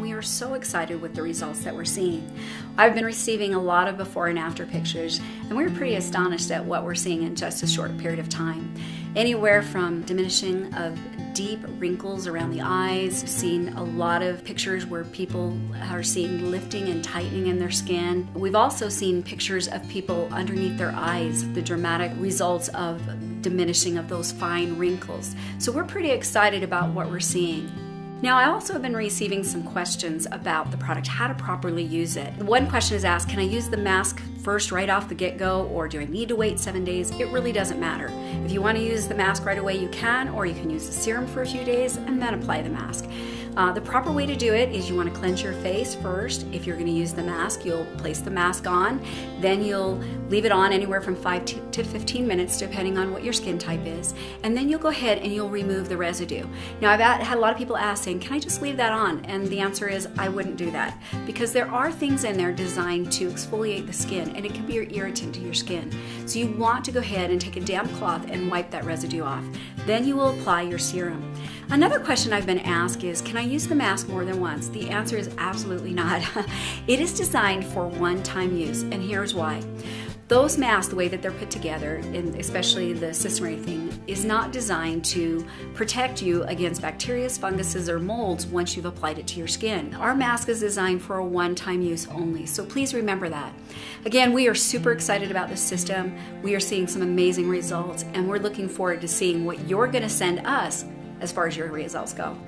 We are so excited with the results that we're seeing. I've been receiving a lot of before and after pictures, and we're pretty astonished at what we're seeing in just a short period of time. Anywhere from diminishing of deep wrinkles around the eyes. We've seen a lot of pictures where people are seeing lifting and tightening in their skin. We've also seen pictures of people underneath their eyes, the dramatic results of diminishing of those fine wrinkles. So we're pretty excited about what we're seeing. Now, I also have been receiving some questions about the product, how to properly use it. One question is asked Can I use the mask first right off the get go, or do I need to wait seven days? It really doesn't matter. If you want to use the mask right away, you can, or you can use the serum for a few days and then apply the mask. Uh, the proper way to do it is you want to cleanse your face first. If you're going to use the mask, you'll place the mask on, then you'll leave it on anywhere from 5 to 15 minutes, depending on what your skin type is, and then you'll go ahead and you'll remove the residue. Now, I've had a lot of people ask, saying, Can I just leave that on? And the answer is, I wouldn't do that because there are things in there designed to exfoliate the skin and it can be an irritant to your skin. So, you want to go ahead and take a damp cloth and wipe that residue off. Then you will apply your serum. Another question I've been asked is Can I use the mask more than once? The answer is absolutely not. it is designed for one time use, and here's why. Those masks, the way that they're put together, and especially the Systemair thing, is not designed to protect you against bacteria, funguses, or molds once you've applied it to your skin. Our mask is designed for a one time use only, so please remember that. Again, we are super excited about this system. We are seeing some amazing results, and we're looking forward to seeing what you're going to send us as far as your results go.